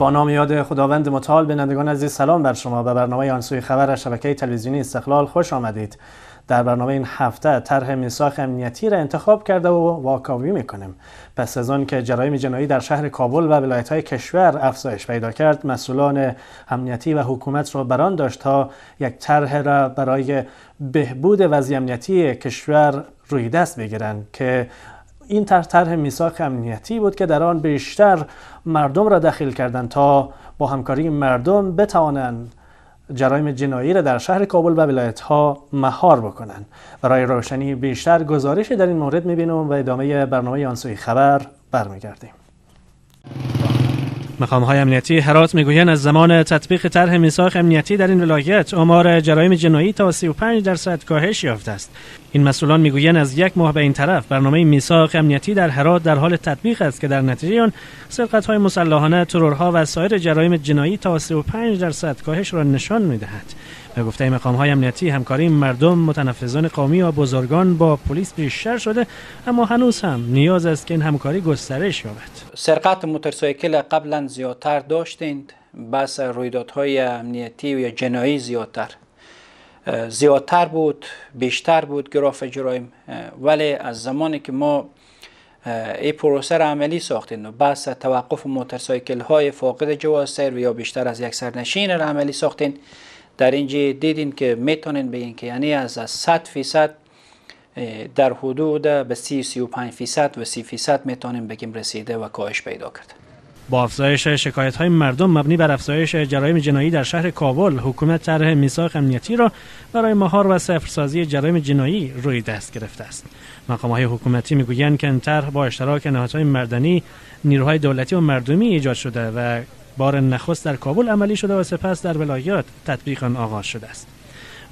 با نام یاد خداوند متعال بینندگان عزیز سلام بر شما. به برنامه آنسوی خبر شبکه تلویزیونی استقلال خوش آمدید. در برنامه این هفته طرح میثاق امنیتی را انتخاب کرده و واکاوی می‌کنیم. پس از آن که جرایم جنایی در شهر کابل و ولایت های کشور افزایش پیدا کرد مسئولان امنیتی و حکومت را بران داشت تا یک طرح را برای بهبود وضع امنیتی کشور روی دست بگیرند که این طرح میثاق امنیتی بود که در آن بیشتر مردم را دخیل کردند تا با همکاری مردم بتوانند جرایم جنایی را در شهر کابل و ولایت ها مهار بکنند. برای روشنی بیشتر گزارش در این مورد می‌بینیم و ادامه برنامه آنسوی خبر برمیگردیم. مقام های امنیتی هرات می‌گویند از زمان تطبیق طرح میثاق امنیتی در این ولایت آمار جرایم جنایی تا 35 درصد کاهش یافته است. این مسئولان می‌گویند از یک ماه به این طرف برنامه میثاق امنیتی در هرات در حال تطبیق است که در نتیجه آن سرقت های مسلحانه ترورها و سایر جرایم جنایی تا 35 درصد کاهش را نشان می‌دهد. به گفته مقام های امنیتی همکاری مردم متنفذان قومی و بزرگان با پلیس بیشتر شده اما هنوز هم نیاز است که این همکاری گسترش یابد. سرقت موتورسیکل قبلا زیادتر داشتند. بس رویدادهای امنیتی یا جنایی زیادتر. زیادتر بود بیشتر بود گراف جرایم. ولی از زمانی که ما این پروسه را عملی ساختیم و بس توقف موتورسیکل های فاقد جواز سیر یا بیشتر از یک سرنشین را عملی ساختیم در اینجا دیدین که می‌تونین بگین که یعنی از 100 فیصد در حدود به 30 35 فیصد و 30 فیصد می‌تونیم بگیم رسیده و کاهش پیدا کرده با افزایش شکایت های مردم مبنی بر افزایش جرایم جنایی در شهر کابل حکومت طرح میثاق امنیتی را برای مهار و صفرسازی جرایم جنایی روی دست گرفته است. مقام های حکومتی می‌گویند که این طرح با اشتراک نهادهای مردنی نیروهای دولتی و مردمی ایجاد شده و بار نخست در کابل عملی شده و سپس در ولایات تطبیق آن آغاز شده است.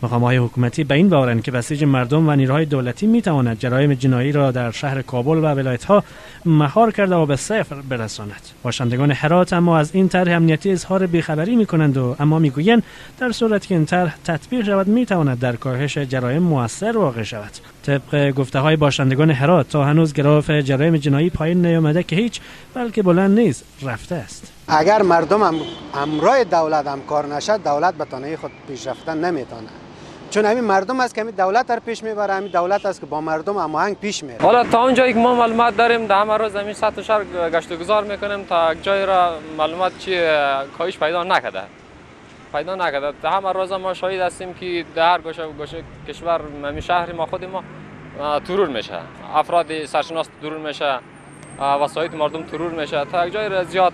مقام های حکومتی به این باورند که بسیج مردم و نیروهای دولتی می تواند جرایم جنایی را در شهر کابل و ولایت ها مهار کرده و به صفر برساند. باشندگان هرات اما از این طرح امنیتی اظهار بیخبری می کنند و اما می‌گویند در صورتی که این طرح تطبیق شود می تواند در کاهش جرایم موثر واقع شود. طبق گفته های باشندگان هرات تا هنوز گراف جرایم جنایی پایین نیامده که هیچ بلکه بلند نیز رفته است. اگر مردم هم همراه دولت هم کار نشد دولت به خود پیش رفتن نمی‌تونه. چون همین مردم است که همین دولت رو پیش می‌بره همین دولت است که با مردم هماهنگ پیش میره. حالا تا اونجایی که ما معلومات داریم در همه روز زمین سطح شهر گشت و گذار می‌کنیم تا جای را معلومات چی کاهش پیدا نکده. پیدا نکده. تا همه روز ما شاهد هستیم که در هر گوشه گوشه کشور همین شهر ما خود ما ترور میشه. افراد سرشناس ترور میشه وسایت مردم ترور میشه. تا یک جای زیاد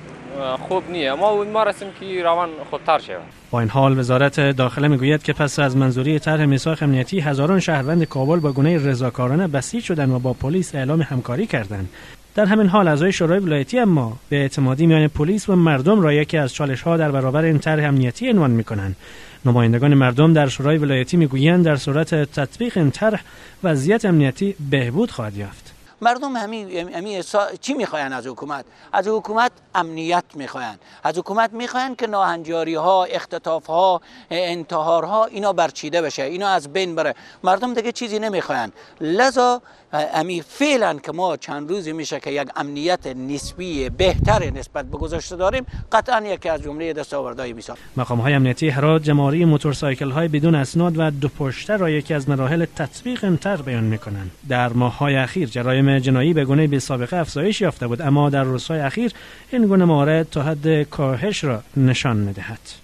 خوب نیه. ما ما رسیم که روان خودتر شود با این حال وزارت داخله می‌گوید که پس از منظوری طرح میثاق امنیتی هزاران شهروند کابل با گونه رضاکارانه بسیج شدند و با پلیس اعلام همکاری کردند. در همین حال اعضای شورای ولایتی اما به اعتمادی میان پلیس و مردم را یکی از چالش ها در برابر این طرح امنیتی عنوان می‌کنند. نمایندگان مردم در شورای ولایتی می‌گویند در صورت تطبیق این طرح وضعیت امنیتی بهبود خواهد یافت. مردم همین همین چی می‌خواین از حکومت؟ از حکومت امنیت می‌خواین. از حکومت می‌خواین که ناهنجاری ها اختطاف ها انتحار ها اینا برچیده بشه اینا از بین بره. مردم دیگه چیزی نمی‌خواین. لذا امی فعلا که ما چند روزی میشه که یک امنیت نسبی بهتر نسبت به گذشته داریم قطعا یکی از جمله دستاوردهای میسا مقام های امنیتی هرات جماری موتورسایکل های بدون اسناد و دو پشته را یکی از مراحل تطبیق انتر بیان می‌کنند. در ماه های اخیر جرایم جنایی به گونه بی سابقه افزایش یافته بود اما در روزهای اخیر این گونه موارد تا حد کاهش را نشان می‌دهد.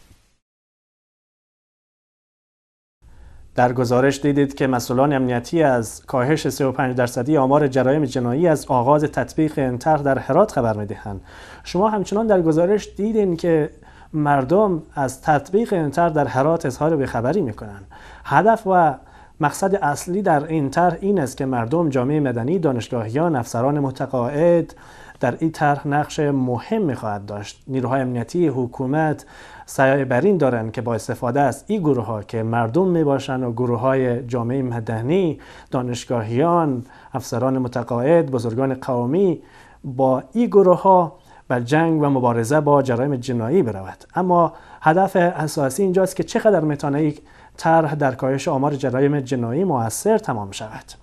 در گزارش دیدید که مسئولان امنیتی از کاهش 35 درصدی آمار جرایم جنایی از آغاز تطبیق انتر در هرات خبر می‌دهند. شما همچنان در گزارش دیدین که مردم از تطبیق انتر در هرات اظهار بیخبری می‌کنند. هدف و مقصد اصلی در این طرح این است که مردم جامعه مدنی دانشگاهیان افسران متقاعد در این طرح نقش مهم می‌خواهد داشت. نیروهای امنیتی حکومت سعی بر این دارند که با استفاده از این گروه ها که مردم می باشند و گروه های جامعه مدنی دانشگاهیان افسران متقاعد بزرگان قومی با این گروه ها بر جنگ و مبارزه با جرایم جنایی برود. اما هدف اساسی اینجاست که چقدر می‌تونه طرح در کاهش آمار جرایم جنایی موثر تمام شود.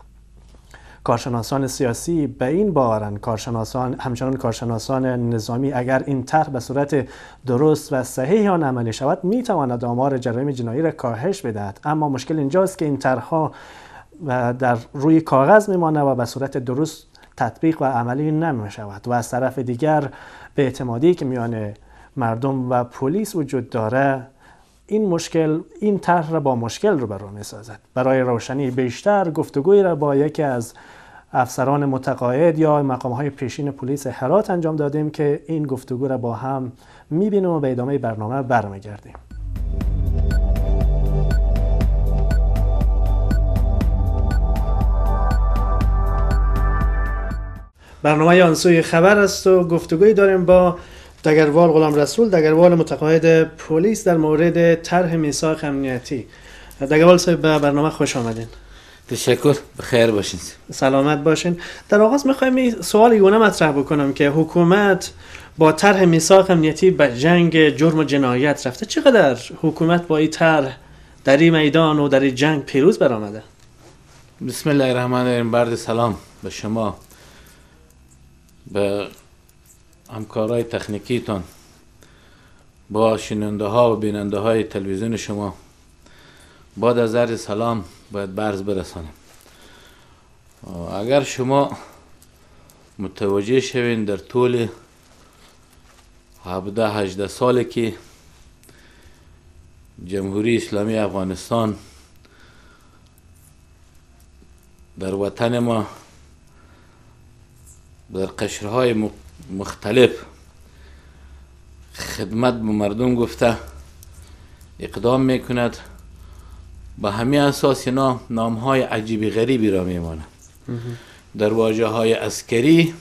کارشناسان سیاسی به این باورن کارشناسان همچنان کارشناسان نظامی اگر این طرح به صورت درست و صحیح آن عملی شود می تواند آمار جرایم جنایی را کاهش بدهد. اما مشکل اینجاست که این طرحها در روی کاغذ میمانه و به صورت درست تطبیق و عملی نمی شود. و از طرف دیگر به اعتمادی که میان مردم و پلیس وجود داره این مشکل این طرح را با مشکل رو برو می سازد برای روشنی بیشتر گفتگوی را با یکی از افسران متقاعد یا مقام های پیشین پلیس هرات انجام دادیم که این گفتگو را با هم می‌بینیم و به ادامه برنامه برمیگردیم. برنامه آنسوی خبر است و گفتگوی داریم با دگروال غلام رسول دگروال متقاعد پلیس در مورد طرح میثاق امنیتی. دگروال صاحب به برنامه خوش آمدین. تشکر. بخیر باشین. سلامت باشین. در آغاز می‌خوایم سوال یونه مطرح بکنم که حکومت با طرح میثاق امنیتی به جنگ جرم و جنایت رفته. چقدر حکومت با این طرح در این میدان و در این جنگ پیروز برآمده؟ بسم الله الرحمن الرحیم. برد سلام به شما. به همکارای تکنیکیتان با شننده ها و بیننده های تلویزیون شما. بعد از عرض سلام باید برز برسانم اگر شما متوجه شوین در طول 17 18 سالی که جمهوری اسلامی افغانستان در وطن ما در قشرهای مختلف. خدمت به مردم گفته اقدام می‌کند. به همین اساس اینا نام های عجیبی غریبی را میمانه. در واجه های اسکری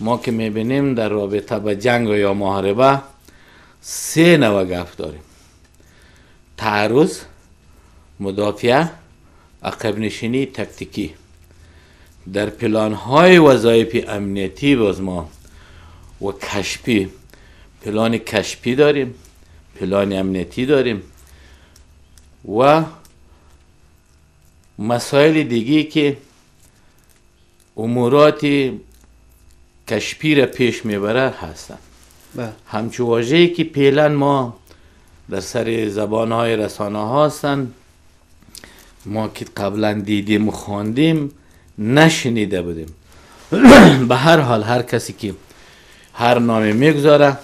ما که می‌بینیم در رابطه به جنگ یا محاربه سه نوع گفت داریم. تعرض مدافعه عقب نشینی تکتیکی. در پلان های وظایف امنیتی باز ما و کشپی پلان کشپی داریم پلان امنیتی داریم و مسائل دیگه که امورات کشپی را پیش می‌بره هستن بله. همچو واجهی که پیلن ما در سر زبان های رسانه هستن ما که قبلا دیدیم و خواندیم نشنیده بودیم. به هر حال هر کسی که هر نامی می‌گذاره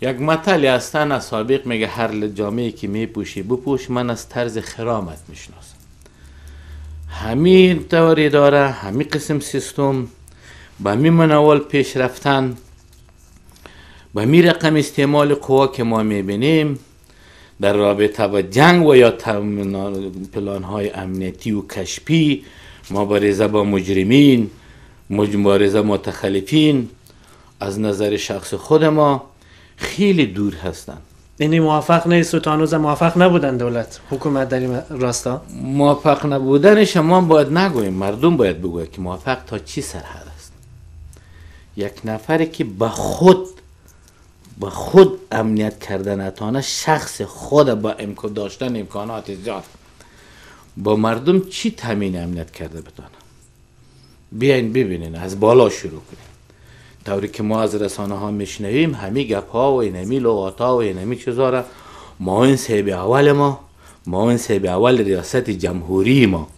یک مطلی هستن از سابق میگه هر جامعه که میپوشی بپوش من از طرز خرامت می‌شناسم. همین طوری داره همین قسم سیستم به می منوال پیش رفتن به می رقم استعمال قوا که ما می‌بینیم در رابطه با جنگ و یا پلان های امنیتی و کشپی مبارزه با مجرمین مبارزه متخلفین از نظر شخص خود ما خیلی دور هستند. یعنی موفق نیست و تانوز موفق نبودن دولت حکومت در این راستا؟ موفق نبودنش ما باید نگویم مردم باید بگوید که موفق تا چی سرحد است؟ یک نفری که به خود به خود امنیت کردن شخص خود با امکان داشتن امکانات زیاد. با مردم چی تامین امنیت کرده بتانه بیاین ببینین از بالا شروع کنیم طوری که ما از رسانه ها میشنویم همی گپ ها و اینمی لغات ها و اینمی چیزا را ما این سیب اول ما این سیب اول ریاست جمهوری ما.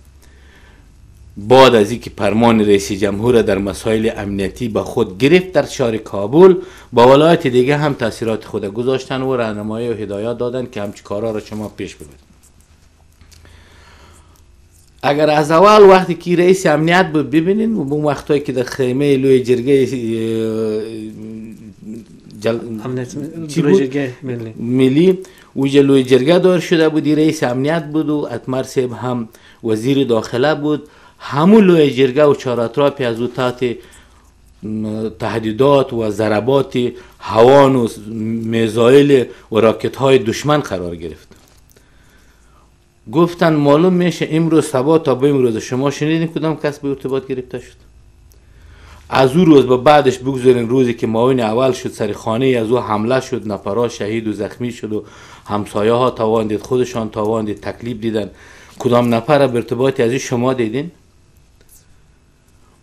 بعد از اینکه فرمان رئیس جمهور در مسائل امنیتی به خود گرفت در شهر کابل با ولایت دیگه هم تاثیرات خود گذاشتن و راهنمایی و هدایات دادن که همچی کارا را شما پیش ببرید. اگر از اول وقتی که رئیس امنیت بود ببینین و اون وقتایی که در خیمه لوی جرگه جل... جرگه ملی. ملی. اوجه لوی جرگه دار شده بودی رئیس امنیت بود و اتمر سیب هم وزیر داخله بود. همون لوی جرگه و چهار اطراف از او تحت تهدیدات و ضربات هوان و میزایل و راکت های دشمن قرار گرفت. گفتن معلوم میشه امروز سبا تا به امروز شما شنیدین کدام کس به ارتباط گرفته شد. از او روز به بعدش بگذارین روزی که معاون اول شد سر خانه از او حمله شد نفرا شهید و زخمی شد و همسایه ها تاوان دید خودشان تاوان دید تکلیف دیدن. کدام نفر به ارتباطی از شما دیدین؟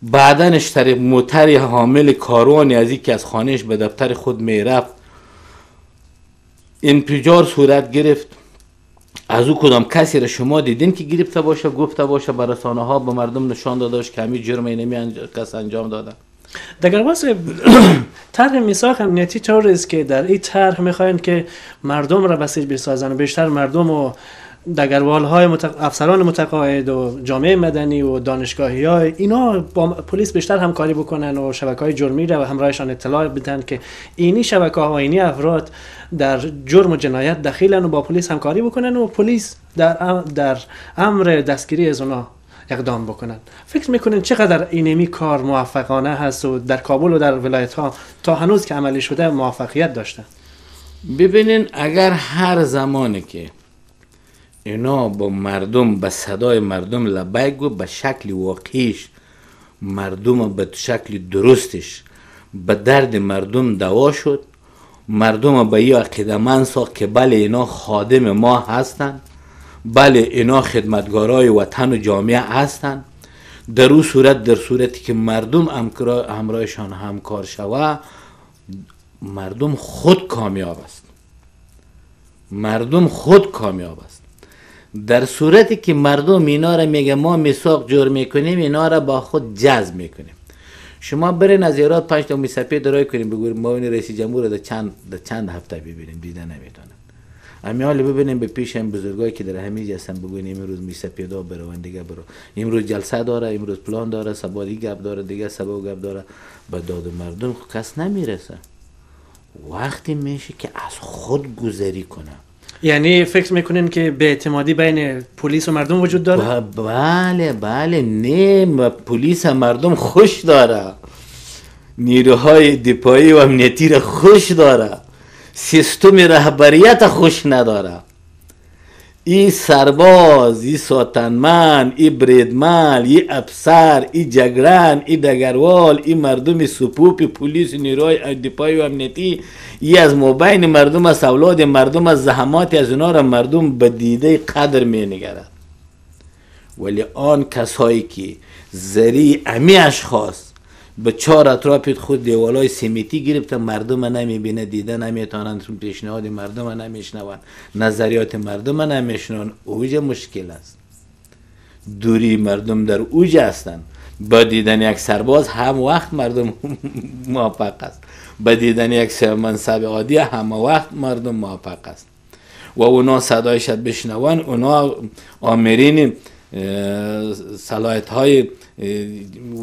بعدنش طریق موتر حامل کاروانی از که از خانهش به دفتر خود می‌رفت انفجار صورت گرفت. از او کدام کسی را شما دیدین که گرفته باشه گفته باشه به رسانه ها به مردم نشان داده که همین جرم اینمی کس انجام داده. در واسه طرح میثاق امنیتی طور است که در این طرح می‌خواین که مردم را بسیج بسازن بیشتر مردم و دگروال های افسران متقاعد و جامعه مدنی و دانشگاهی های اینا با پلیس بیشتر همکاری بکنن و شبکه های جرمی را و همراهشان اطلاع بدن که اینی شبکه ها اینی افراد در جرم و جنایت دخیلن و با پلیس همکاری بکنن و پلیس در, در امر دستگیری از اونا اقدام بکنن. فکر می‌کنین چقدر اینمی کار موفقانه هست و در کابل و در ولایت ها تا هنوز که عملی شده موفقیت داشته؟ ببینین اگر هر زمانی که اینا با مردم به صدای مردم لبیک و به شکل واقعیش. مردم به شکل درستش. به درد مردم دوا شد. مردم به یه عقیده ساخت که بله اینا خادم ما هستند بله اینا خدمتگارای وطن و جامعه هستند در او صورت در صورتی که مردم همراهشان همکار شوه مردم خود کامیاب است. مردم خود کامیاب است. در صورتی که مردم اینا را میگه ما میساق جور می‌کنیم اینا را با خود جذب می‌کنیم. شما برین از ایراد پنج تا میسپید درای کنیم بگویم ما این رئیس جمهور در چند در چند هفته ببینیم دیده امی حال ببینیم به پیش این بزرگایی که در همین هستن بگوین امروز میسپیدا برو و دیگه برو. امروز جلسه داره امروز پلان داره سبادی گپ داره دیگه سبا گپ داره. به داد مردم کس نمی‌رسه. وقتی میشه که از خود گذری کنه یعنی فکر می‌کنین که به اعتمادی بین پلیس و مردم وجود داره؟ بله بله نه پلیس مردم خوش داره. نیروهای دپایی و امنیتی را خوش داره. سیستم رهبریت خوش نداره. ای سرباز ای ساتنمن ای بریدمن ای افسر ای جگران ای دگروال ای مردم سپوپ پلیس نیروی دپای و امنیتی ای از مبین مردم از اولاد مردم از زحمات از اونا را مردم به دیده قدر می نگرد. ولی آن کسایی که زری امی اشخاص به چهار اطراف خود دیوالای سیمیتی گرفته مردم نمی‌بینه دیده نمی‌تونن. پیشنهاد مردم نمیشنون نظریات مردم نمیشنون. اوج مشکل است. دوری مردم در اوج هستند با دیدن یک سرباز هم وقت مردم موفق است. با دیدن یک منصب عادی هم وقت مردم موفق است. و اونا صدایشت بشنون اونا آمرین صلاحیت های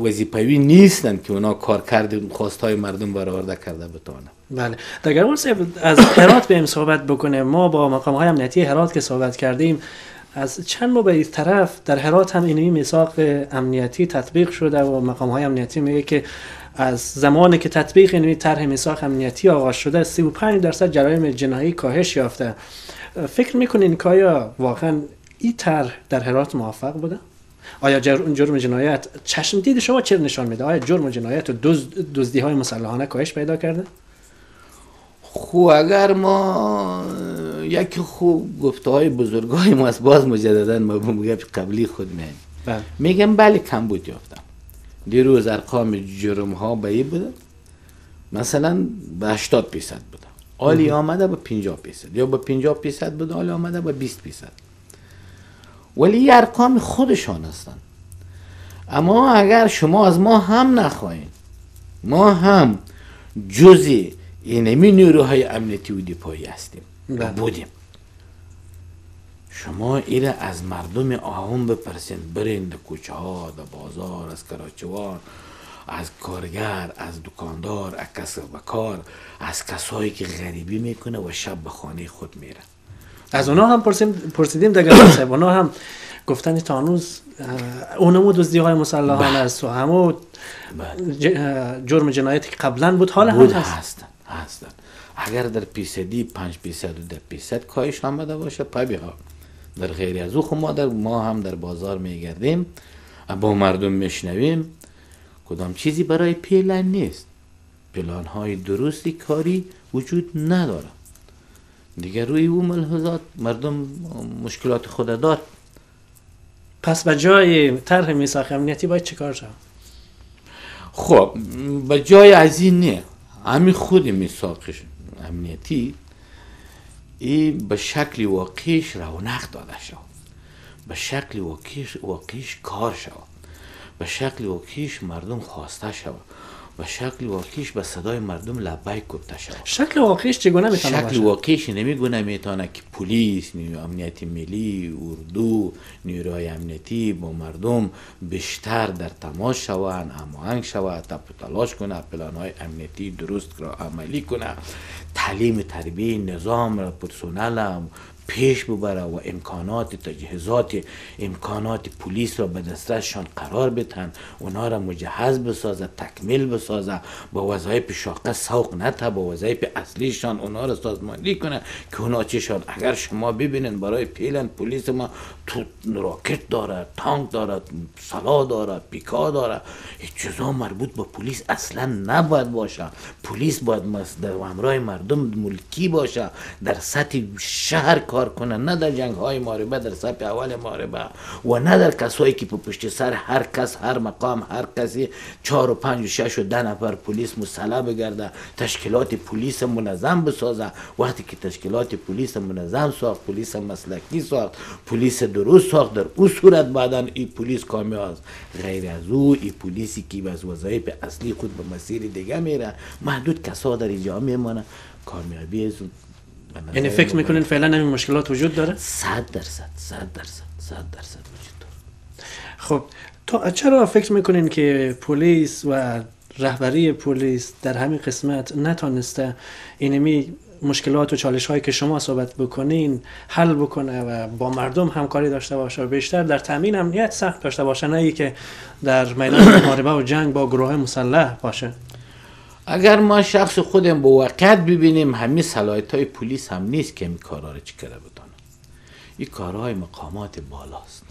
وظیفوی نیستند که اونا کار کرده های مردم برآورده کرده بتونه بله. در از هرات به صحبت بکنه. ما با مقام های امنیتی هرات که صحبت کردیم از چند ماه به طرف در هرات هم اینمی میثاق امنیتی تطبیق شده و مقام های امنیتی میگه که از زمانی که تطبیق اینمی طرح میثاق امنیتی آغاز شده 35 درصد جرایم جنایی کاهش یافته. فکر می‌کنین که آیا واقعا این طرح در هرات موفق بوده؟ آیا جرم جنایت چشم دید شما چه نشان میده؟ آیا جرم جنایت و دزدی های مسلحانه کاهش پیدا کرده؟ خو اگر ما یک خوب گفته های بزرگای ما از باز مجددا ما میگم قبلی خود میگم بله. میگم بله کم بود یافتم. دیروز ارقام جرم ها به ای بوده. مثلا به 80 پیصد بوده. آلی آمده به 50 پیصد یا به 50 پیصد بوده آلی آمده به 20 پیصد ولی ارقام خودشان هستند اما اگر شما از ما هم نخواهید ما هم جزی اینمی نیروهای امنیتی و دیپایی هستیم. و بودیم. شما ایره از مردم آهون بپرسین برین در کوچه ها در بازار از کراچوان از کارگر از دکاندار از کسب کار از کسایی که غریبی می‌کنه و شب به خانه خود میره. از اونا هم پرسیدیم دیگه صاحب اونا هم. گفتن تا هنوز اونمو دزدی های مسلحانه است و همو بله. جرم جنایتی که قبلا بود حالا هم هست. هستن اگر در پیسدی پنج پیسد و در پیسد کاهش آمده باشه پا ها در غیر از او خب ما, در ما هم در بازار میگردیم با مردم میشنویم. کدام چیزی برای پیلن نیست؟ پلان های درستی کاری وجود نداره. دیگر روی او ملحوظات مردم مشکلات خود دار. پس به جای طرح میساخ امنیتی باید چیکار شد خب به جای از این نه همین خود میساقش امنیتی این به شکل واقعیش رونق داده شد به شکل واقعیش, واقعیش کار شد به شکل واقعیش مردم خواسته شد و شکل واقعیش به صدای مردم لبیک گفته شود شکل واقعیش چگونه می‌تونه شکل واقعیش نمیگونه می‌تونه که پلیس نیروی امنیتی ملی اردو نیروهای امنیتی با مردم بیشتر در تماس شوند هماهنگ شود تپ تلاش کنه پلان های امنیتی درست را عملی کنه تعلیم تربیه نظام را پرسونل پیش ببره و امکانات تجهیزات امکانات پلیس را به دستشان قرار بتن اونا را مجهز بسازه تکمیل بسازه. با وظایف شاقه سوق نته با وظایف اصلیشان اونا را سازماندهی کنه که اونا چیشان. اگر شما ببینین برای پیلن پلیس ما تو راکت داره تانک داره سلا داره پیکا داره. هیچ چیزا مربوط به پلیس اصلا نباید باشه. پلیس باید در همراه مردم ملکی باشه. در سطح شهر کار کنه نه در جنگ های ماربه در صف اول ماربه و نه در کسایی که پشت سر هر کس هر مقام هر کسی چهار و پنج و شش و ده نفر پلیس مسلح بگرده. تشکیلات پلیس منظم بسازه. وقتی که تشکیلات پلیس منظم ساخت پلیس مسلکی ساخت پلیس درست ساخت در او صورت بعدا این پلیس کامیاز غیر از او این پلیسی که از وظایف اصلی خود به مسیر دیگه میره محدود کسا در اینجا میمانه کامیابی یعنی فکر می‌کنین فعلا همین مشکلات وجود داره؟ صد درصد صد درصد صد درصد وجود داره. خب تو چرا فکر می‌کنین که پلیس و رهبری پلیس در همین قسمت نتانسته اینمی مشکلات و چالش هایی که شما صحبت بکنین حل بکنه و با مردم همکاری داشته باشه؟ و بیشتر در تامین امنیت سخت داشته باشه نه ای که در میدان محاربه و جنگ با گروه مسلح باشه. اگر ما شخص خودم با وقت ببینیم همین صلاحیت های پلیس هم نیست که این کارها رو چکره بتانه این کارهای مقامات بالاست.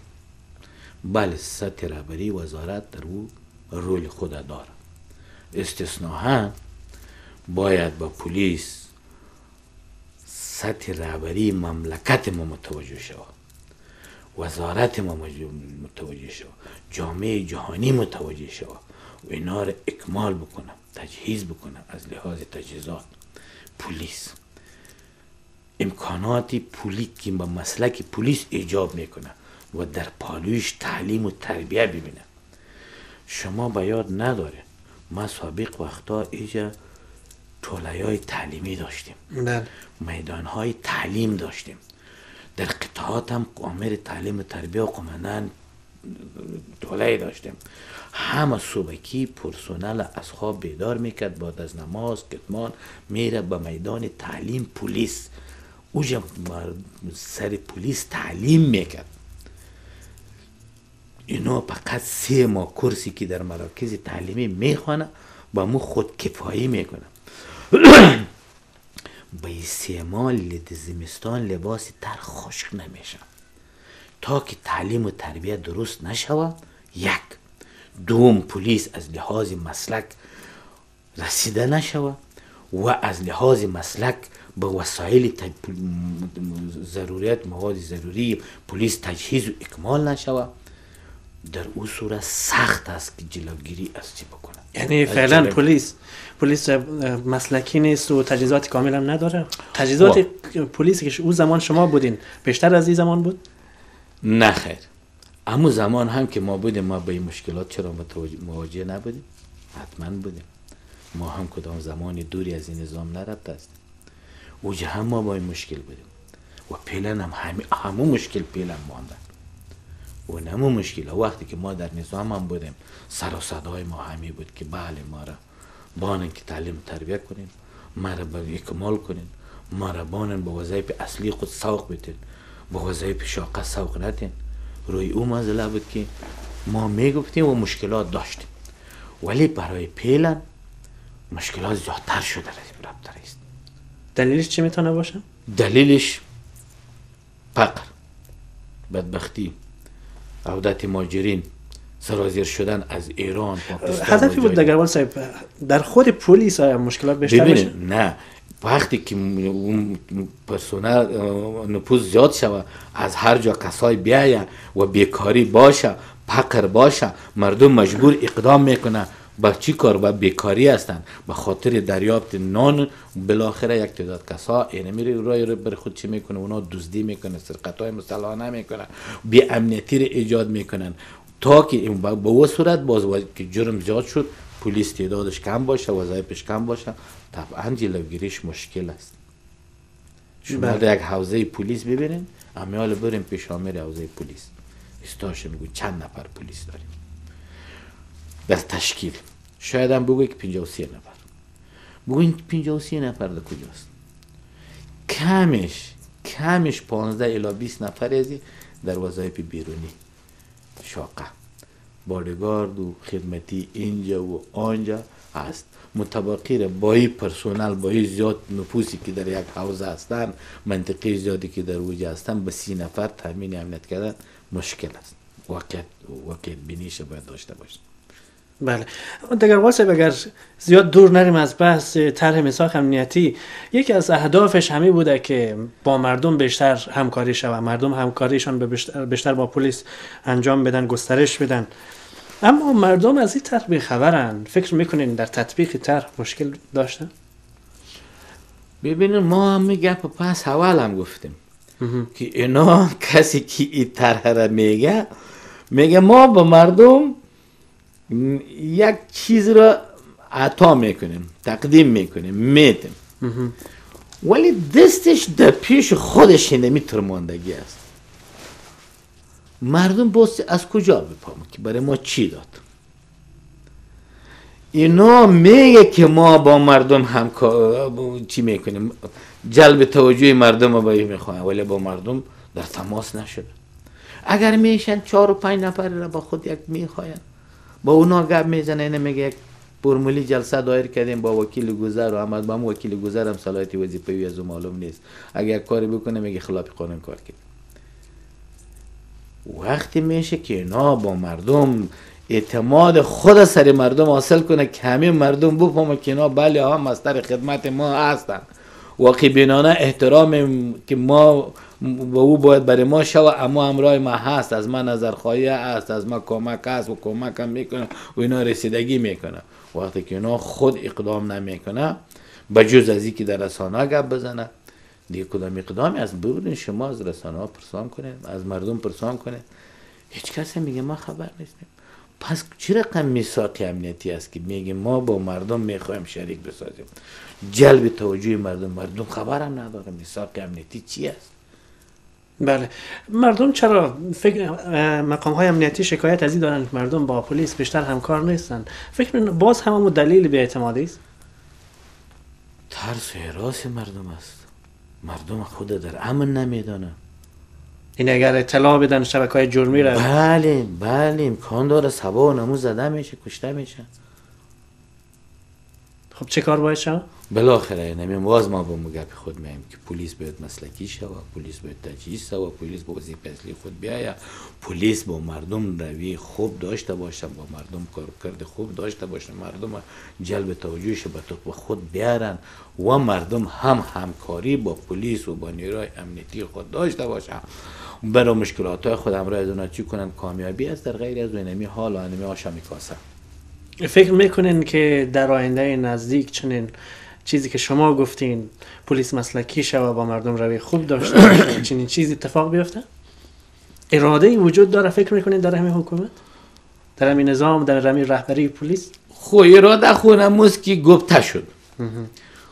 بله سطح رهبری وزارت در او رول خود داره. استثناها باید با پلیس سطح رهبری مملکت ما متوجه شود. وزارت ما متوجه شود. جامعه جهانی متوجه شود. و اینا رو اکمال بکنم. تجهیز بکنم از لحاظ تجهیزات. پلیس امکانات پولی که با مسلک پلیس ایجاب می‌کنه و در پالویش تعلیم و تربیه ببینه. شما به یاد نداره ما سابق وقتا ایجا طوله های تعلیمی داشتیم. بله. میدان های تعلیم داشتیم. در قطعات هم آمر تعلیم و تربیه و قمنان دوله داشتیم. همه صبحکی پرسونل از خواب بیدار می‌کرد بعد از نماز کتمان میره به میدان تعلیم پلیس. اوجا سر پلیس تعلیم می‌کرد. اینا فقط سه ماه کرسی که در مراکز تعلیمی می‌خوانه با مو خود کفایی می‌کنه. با سه ماه زمستان لباس تر خشک نمیشه تا که تعلیم و تربیت درست نشود یک دوم پلیس از لحاظ مسلک رسیده نشود و از لحاظ مسلک به وسایل ضروریت مواد ضروری پلیس تجهیز و اکمال نشود. در او صورت سخت است که جلوگیری از چی بکنه. یعنی فعلا پلیس پلیس مسلکی نیست و تجهیزات کامل هم نداره؟ تجهیزات پلیس که او زمان شما بودین بیشتر از این زمان بود؟ نه خیر. اما زمان هم که ما بودیم ما به این مشکلات چرا مواجه نبودیم؟ حتما بودیم. ما هم کدام زمان دوری از این نظام نرفت است اوجه هم ما با این مشکل بودیم. و پیلن هم همه همون مشکل پیلن مانده. و نمو مشکل. وقتی که ما در نظام هم بودیم سر و صدای ما همی بود که بله ما را بانن که تعلیم تربیه کنیم ما را به اکمال کنیم ما را بانن به وظایف اصلی خود سوق بتین به وظایف شاقه سوق ندین روی او مزله بود که ما می‌گفتیم و مشکلات داشتیم ولی برای پیلن مشکلات زیادتر شده است دلیلش چی می‌تونه باشه؟ دلیلش فقر بدبختی عودت ماجرین سرازیر شدن از ایران هدفی بود دگروال صاحب در خود پلیس مشکلات بیشتر بشه؟ نه وقتی که اون پرسونل نفوذ زیاد شوه از هر جا کسای بیایه و بیکاری باشه فقر باشه مردم مجبور اقدام می‌کنه با چی کار؟ با بیکاری هستند به خاطر دریافت نان بالاخره یک تعداد کسا اینه میره رای رو بر خود چی می‌کنه؟ اونا دزدی می‌کنه سرقت های مسلحانه می‌کنه بی امنیتی رو ایجاد می‌کنن. تا که به او صورت باز که جرم زیاد شد پلیس تعدادش کم باشه وظایفش کم باشه. طبعا جلوگیریش مشکل است. شما بله. یک حوزه پلیس ببینید امیال بریم پیش آمیر حوزه پلیس. استاش میگو چند نفر پلیس داریم. در تشکیل. شاید هم بگوی که 53 نفر. بگو این 53 نفر در کجاست؟ کمش کمش 15 الی 20 نفر ازی در وظایف بیرونی شاقه. بادگارد و خدمتی اینجا و آنجا هست متبقی با این پرسونل با این زیاد نفوسی که در یک حوزه هستن منطقه زیادی که در وجه هستن به سی نفر تامین امنیت کردن مشکل است. واقع واقع بینیش باید داشته باشیم بله. دگر واسه اگر زیاد دور نریم از بحث طرح مساق امنیتی یکی از اهدافش همی بوده که با مردم بیشتر همکاری شود. مردم همکاریشان بیشتر, بیشتر با پلیس انجام بدن گسترش بدن. اما مردم از این طرح خبرن فکر می‌کنین در تطبیق طرح مشکل داشتن ببینید ما هم گپ پس حوال هم گفتیم. که اینا کسی که این طرح را میگه میگه ما با مردم یک چیز را عطا می‌کنیم تقدیم می‌کنیم میتیم ولی دستش در پیش خودش نمیترماندگی است. مردم باز از کجا بپامه که برای ما چی داد؟ اینا میگه که ما با مردم هم چی می‌کنیم؟ جلب توجه مردم رو باید می‌خوایم ولی با مردم در تماس نشده اگر میشن چهار و پنج نفر را با خود یک می‌خواین با اونا گپ می‌زنه اینه میگه یک فرمولی جلسه دایر کردیم با وکیل گذر و احمد با وکیل گذر هم صلاحیت وظیفه از معلوم نیست. اگر کاری بکنه میگه خلاف قانون کار کرد. وقتی میشه که اینا با مردم اعتماد خود سر مردم حاصل کنه که همه مردم بفهمه که اینا بله ها مستر خدمت ما هستن. واقعی بینانه احترام که ما با او باید برای ما شوه اما امرای ما هست از ما نظرخواهی هست از ما کمک هست و کمک می‌کنه و اینا رسیدگی می‌کنه. وقتی که اینا خود اقدام نمی‌کنه بجز از که در رسانه گپ بزنه دیگه کدام اقدامی از بودین شما از رسانه ها پرسان کنید از مردم پرسان کنید هیچ کسی میگه ما خبر نیستیم. پس چه رقم میثاق امنیتی است که میگه ما با مردم می‌خوایم شریک بسازیم؟ جلب توجه مردم. مردم خبرم نداره میثاق امنیتی چی است؟ بله. مردم چرا فکر مقام های امنیتی شکایت از این دارن مردم با پلیس بیشتر همکار نیستن. فکر باز همون دلیل به اعتمادی است؟ ترس و حراس مردم است. مردم خود در امن نمی‌دانن. این اگر اطلاع بدن شبکه های جرمی را. بله بله. امکان داره سبا و نمو زده میشه کشته میشه. خب چه کار باید شد؟ بالاخره نمیم واز ما با مگپ خود میم که پلیس باید مسلکی شوه پلیس باید تجهیز شوه پلیس با وظیفه اصلی خود بیاید پلیس با مردم روی خوب داشته باشه با مردم کار کرده خوب داشته باشه. مردم جلب توجهش به تو خود بیارن و مردم هم همکاری با پلیس و با نیروی امنیتی خود داشته باشه. برای مشکلات های خود همراه از چی کنن؟ کامیابی است در غیر از اینمی حال و اینمی آشا میکاسه فکر می‌کنین که در آینده نزدیک چنین چیزی که شما گفتین پلیس مسلکی شوه با مردم روی خوب داشته باشه چنین چیزی اتفاق بیفته؟ اراده ای وجود داره فکر می‌کنین در همین حکومت؟ در همین نظام در همین رهبری پلیس؟ خو اراده خو که گفته شد.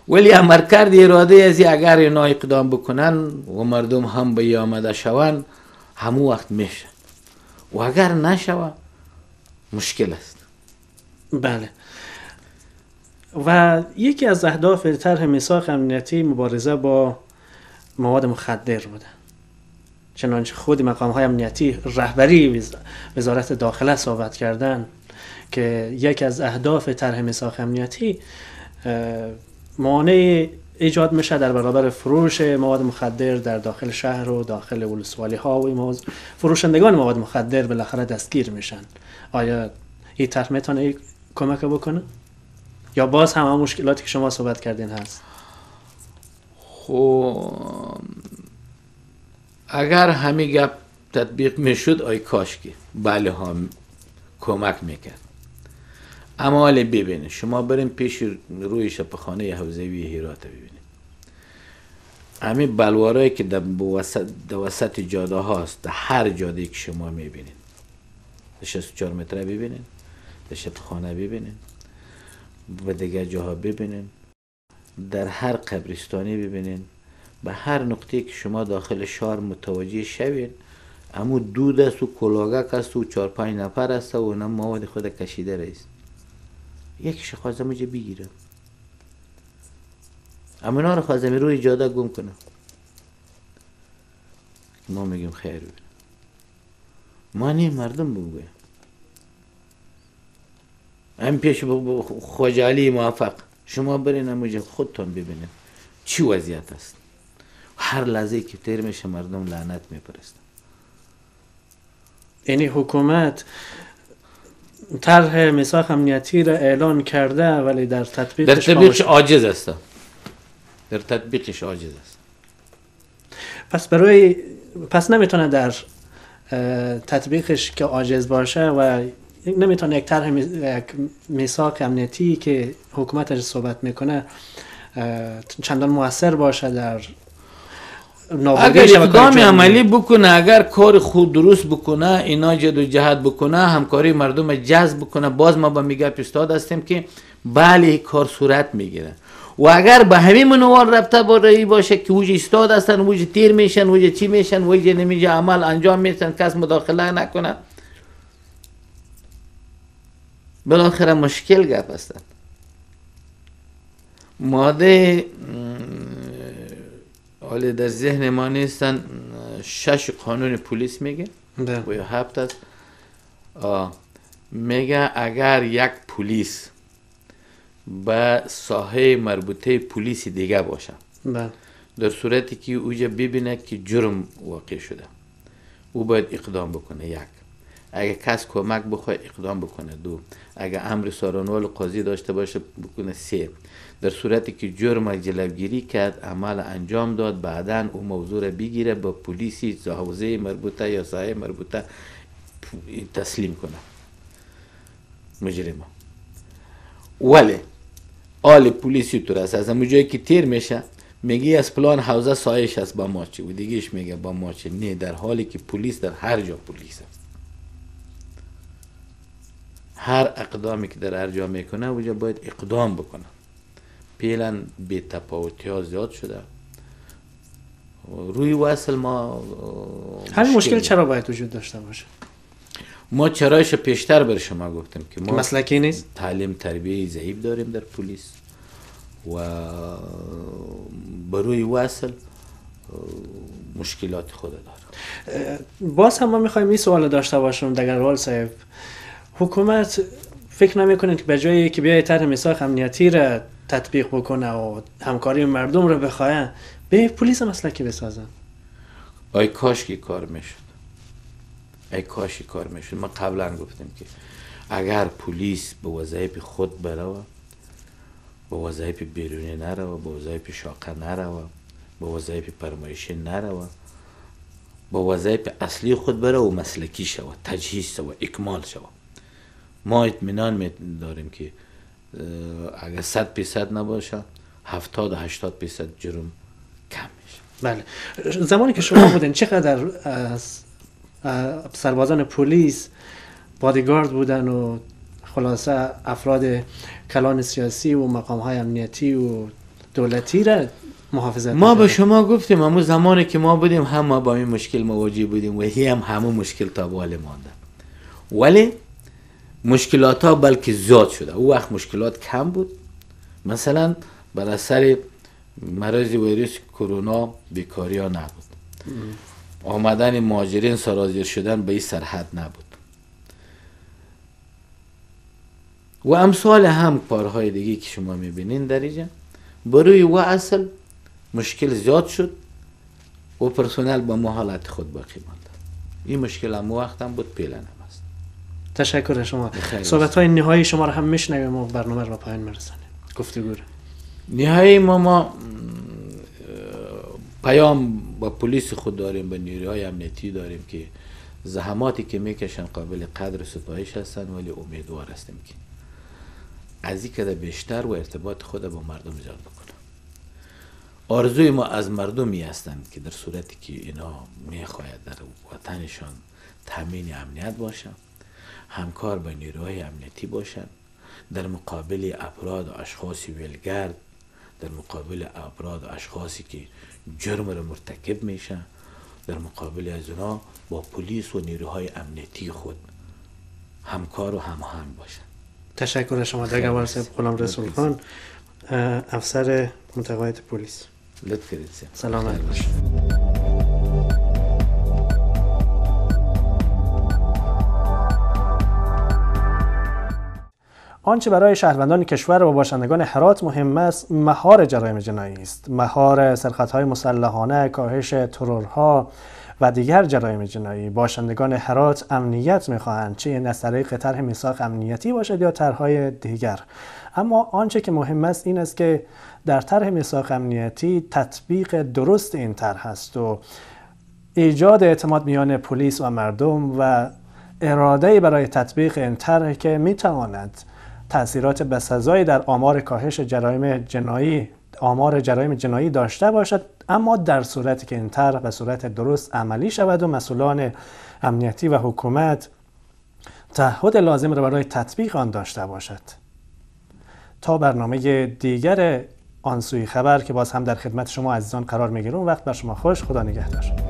ولی کرد اراده از اگر اینا اقدام بکنن و مردم هم به آمده شوند همو وقت میشه. و اگر نشوه مشکل است. بله. و یکی از اهداف طرح میثاق امنیتی مبارزه با مواد مخدر بوده. چنانچه خود مقام های امنیتی رهبری وزارت داخله صحبت کردن که یکی از اهداف طرح میثاق امنیتی مانع ایجاد میشه در برابر فروش مواد مخدر در داخل شهر و داخل ولسوالی ها و فروشندگان مواد مخدر بالاخره دستگیر میشن. آیا این طرح می‌تونه کمک بکنه؟ باز هم مشکلاتی که شما صحبت کردین هست؟ خب اگر همین گپ تطبیق می‌شد آی کاش که. بله ها کمک می‌کرد. اما حالا ببینید شما بریم پیش روی شپخانه حوزوی هیرات ببینید. همین بلوارایی که در وسط, در وسط جاده هاست در هر جاده که شما می‌بینید. در 64 متره ببینید. در شپخانه ببینید. و دیگر جاها ببینید در هر قبرستانی ببینید به هر نقطه که شما داخل شهر متوجه شوید امو دود است و کلاگک است و چار پنج نفر است و اونا مواد خود کشیده رئیس. یک شخص مجه بگیره. اما رو خوازمی روی جاده گم کنه. ما میگیم خیر ببینم ما نیم مردم بگویم. هم پیش خوجالی موفق. شما برین همونجا خودتون ببینید چی وضعیت است؟ هر لحظه که تیر میشه مردم لعنت میپرستن یعنی حکومت طرح میثاق امنیتی را اعلان کرده ولی در تطبیقش در تطبیقش عاجز است. در تطبیقش عاجز است. پس برای پس نمی‌تونه در تطبیقش که عاجز باشه و نمی‌تونه یک طرح میثاق امنیتی که حکومتش صحبت می‌کنه چندان موثر باشه در اگر اقدام عملی بکنه اگر کار خود درست بکنه اینا جد و جهت بکنه همکاری مردم جذب بکنه باز ما با میگه پیستاد هستیم که بله کار صورت می‌گیره. و اگر به همین منوال ربطه با رایی باشه که وجه استاد هستن وجه تیر میشن وجه چی میشن وجه نمیجه عمل انجام میشن کس مداخله نکنه. بالاخره مشکل گپ هستن. ماده حالا در ذهن ما نیستن شش قانون پلیس میگه. بله. و یا هفت است. میگه اگر یک پلیس به ساحه مربوطه پلیس دیگه باشه. بله. در صورتی که اوجا ببینه که جرم واقع شده. او باید اقدام بکنه یک. اگه کس کمک بخواه اقدام بکنه دو. اگه امر سارانوال قاضی داشته باشه بکنه سه. در صورتی که جرم جلوگیری کرد عمل انجام داد بعدا او موضوع را بگیره با پلیسی حوزه مربوطه یا سایه مربوطه تسلیم کنه. مجرمه. ولی آل پلیسی تو رسه از همون جایی که تیر میشه میگی از پلان حوزه سایش است با ما چی؟ و دیگهش میگه با ما چی؟ نه در حالی که پلیس در هر جا پلیس است هر اقدامی که در هر جا می‌کنه اوجا باید اقدام بکنه. پیلا به تفاوتی ها زیاد شده. روی وصل ما همین مشکل چرا باید وجود داشته باشه؟ ما چرایش پیشتر بر شما گفتم که ما مسلکی نیست؟ تعلیم تربیه ضعیف داریم در پلیس و بروی وصل مشکلات خود داره باز هم ما می‌خوایم این سوال داشته باشم دگروال صاحب. حکومت فکر نمی‌کنه که به جایی که بیای طرح میثاق امنیتی را تطبیق بکنه و همکاری مردم رو بخواه به پلیس مسلکی بسازن. ای کاش که کار می‌شد. ای کاش کار می‌شد. ما قبلا گفتیم که اگر پلیس به وظایف خود بروه به وظایف بیرونی نروه به وظایف شاقه نروه به وظایف پرمایشی نروه با وظایف اصلی خود بره و مسلکی شود تجهیز شود اکمال شود. ما اطمینان داریم که اگر صد پیصد نباشه هفتاد و هشتاد پیصد جرم کم میشه. بله. زمانی که شما بودین چقدر از سربازان پلیس بادیگارد بودن و خلاصه افراد کلان سیاسی و مقام های امنیتی و دولتی را محافظت ما به شما گفتیم همون زمانی که ما بودیم هم ما با این مشکل مواجه بودیم و هی هم همون مشکل تا مانده ولی مشکلات ها بلکه زیاد شده. او وقت مشکلات کم بود. مثلا بر اثر مرض ویروس کرونا بیکاری ها نبود. آمدن مهاجرین سرازیر شدن به این سرحد نبود. و امثال هم کارهای دیگه که شما می‌بینین در اینجا. بروی و اصل مشکل زیاد شد و پرسنل با محالت خود باقی ماند این مشکل هم وقت هم بود پیلن تشکر شما. صحبت های نهایی شما رو هم میشنویم و برنامه رو پایان میرسانیم. گفتگو نهایی ما ما پیام با پلیس خود داریم به نیروهای امنیتی داریم که زحماتی که می‌کشن قابل قدر ستایش هستن ولی امیدوار هستیم که از این که بیشتر و ارتباط خود با مردم ایجاد بکنه. آرزوی ما از مردمی هستند که در صورتی که اینا می‌خواید در وطنشان تامین امنیت باشن همکار با نیروهای امنیتی باشن در مقابل افراد و اشخاصی ولگرد در مقابل افراد و اشخاصی که جرم را مرتکب میشن در مقابل از اونا با پلیس و نیروهای امنیتی خود همکار و هماهنگ باشن تشکر شما در غلام رسول خان افسر متقاعد پلیس. لطف سلامت باشید آنچه برای شهروندان کشور و باشندگان هرات مهم است مهار جرایم جنایی است. مهار های مسلحانه کاهش ترورها و دیگر جرایم جنایی. باشندگان هرات امنیت می‌خواهند چه این از طریق طرح میثاق امنیتی باشد یا طرحهای دیگر. اما آنچه که مهم است این است که در طرح میثاق امنیتی تطبیق درست این طرح است و ایجاد اعتماد میان پلیس و مردم و اراده برای تطبیق این طرح که می‌تواند تاثیرات بسزایی در آمار کاهش جرایم جنایی آمار جرایم جنایی داشته باشد اما در صورتی که این طرح به صورت درست عملی شود و مسئولان امنیتی و حکومت تعهد لازم را برای تطبیق آن داشته باشد. تا برنامه دیگر آنسوی خبر که باز هم در خدمت شما عزیزان قرار می‌گیرم وقت بر شما خوش خدا نگهدار.